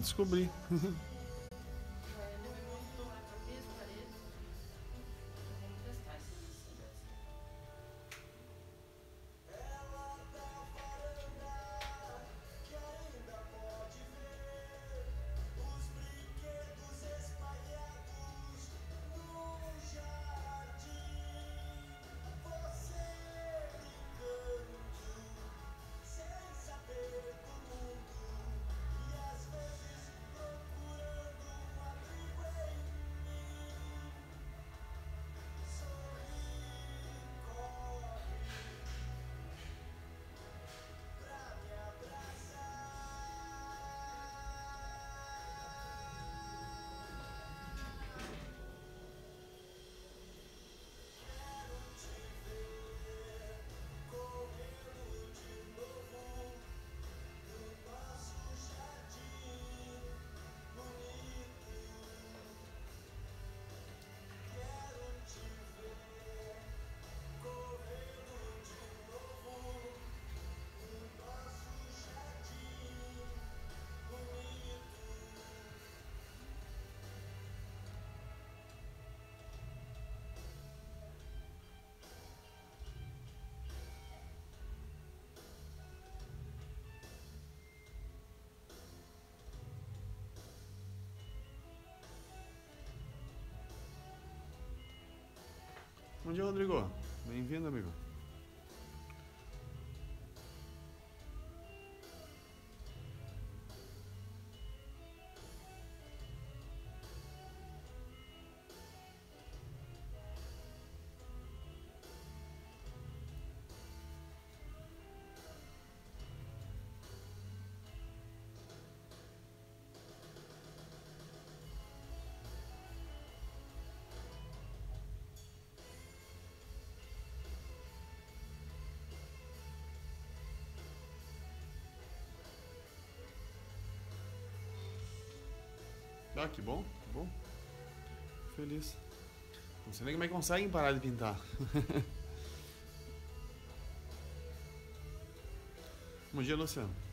Descobrir. Bom dia, Rodrigo. Bem-vindo, amigo. Ah, que bom, que bom. Feliz. Não sei nem como é que conseguem parar de pintar. bom dia, Luciano.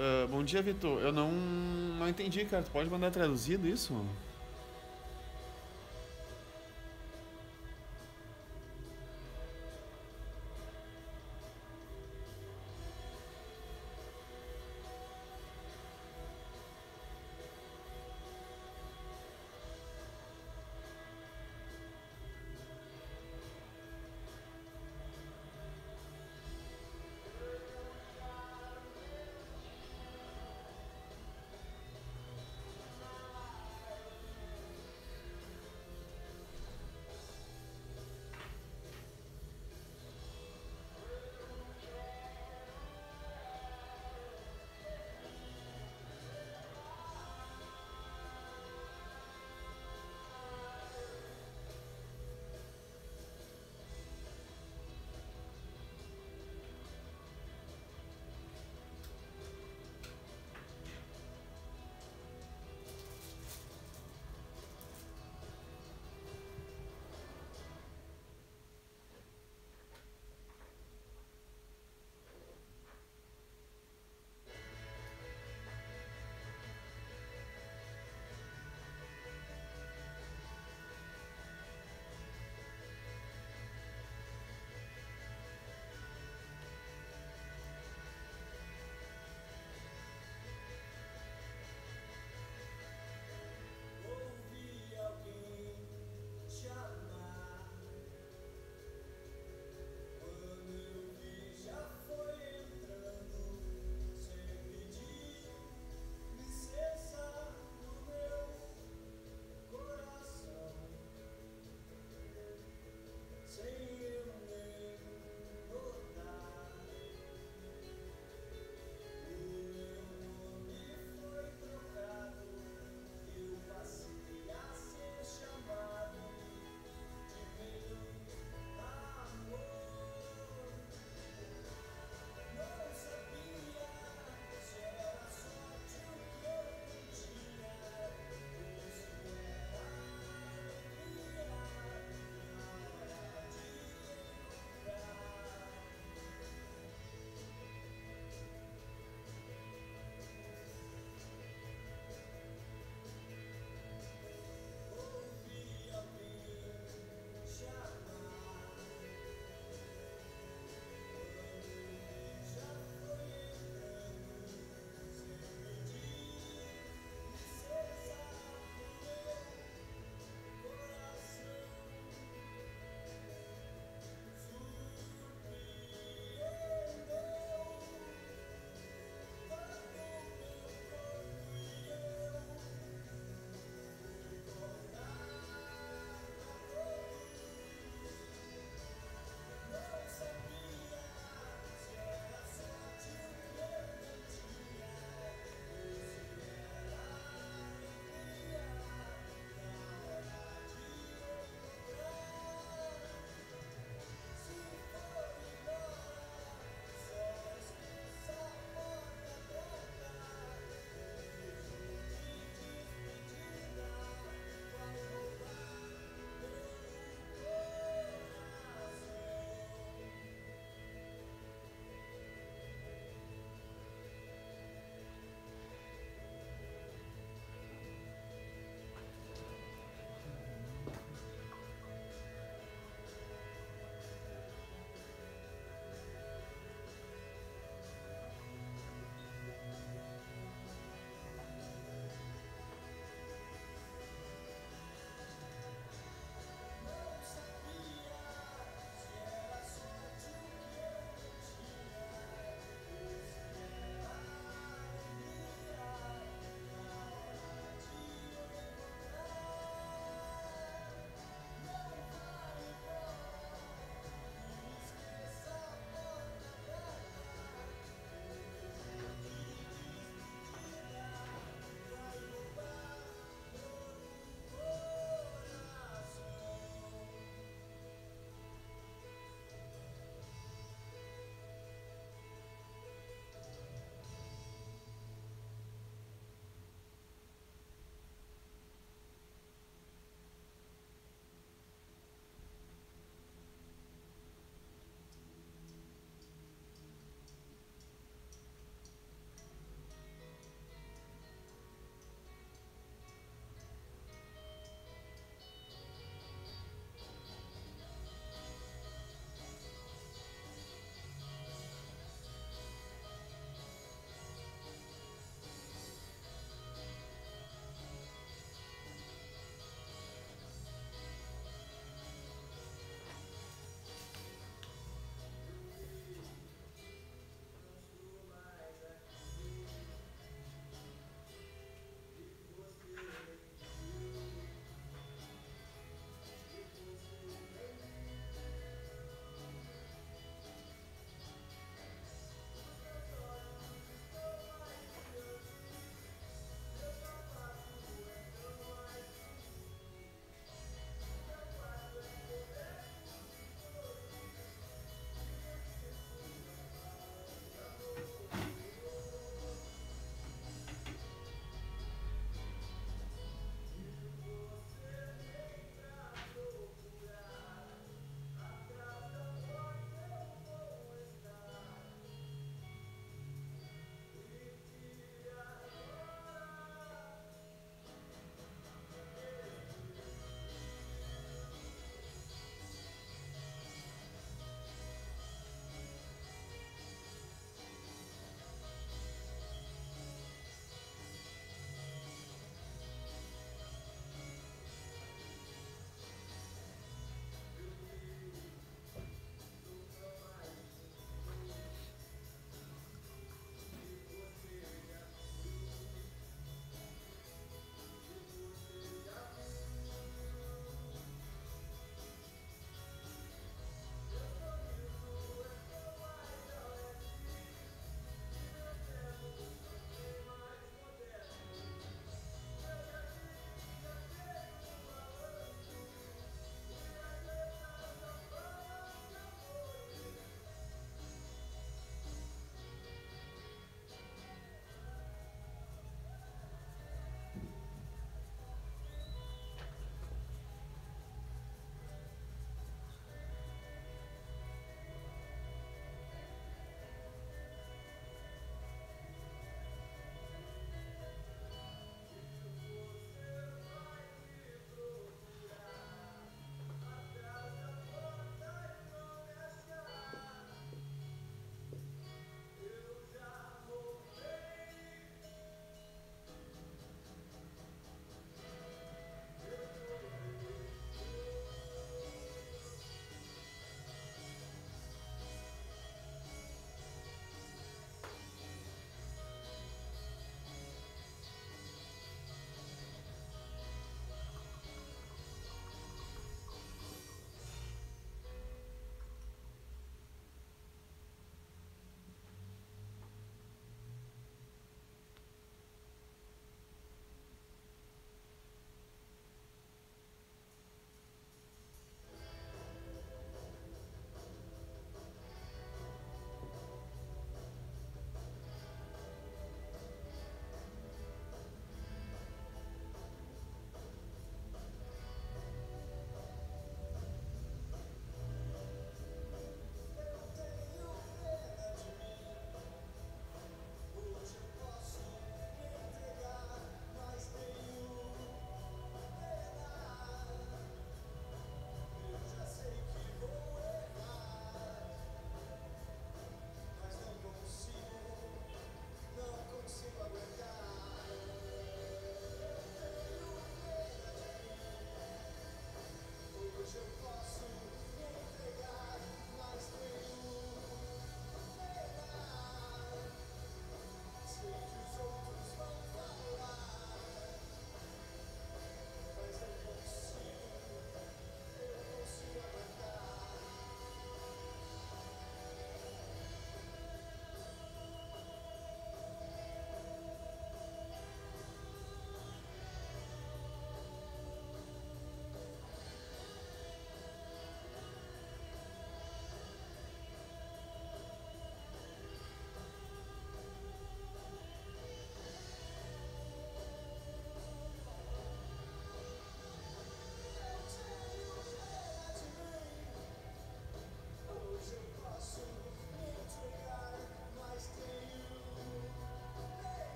Uh, bom dia, Vitor. Eu não, não entendi, cara. Tu pode mandar traduzido isso?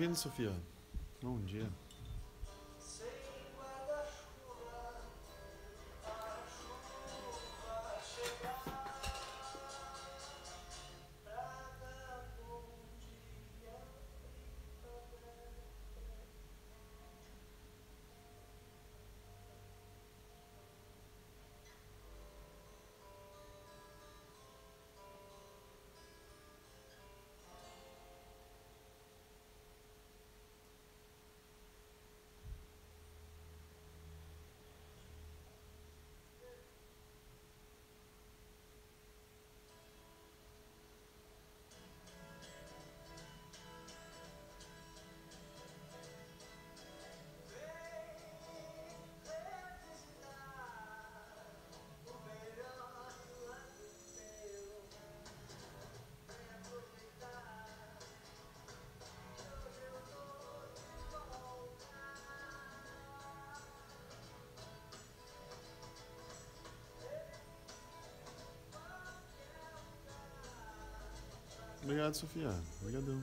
Bem-vindo, Sofia. Bom dia. Obrigado, Sofia. Obrigadão.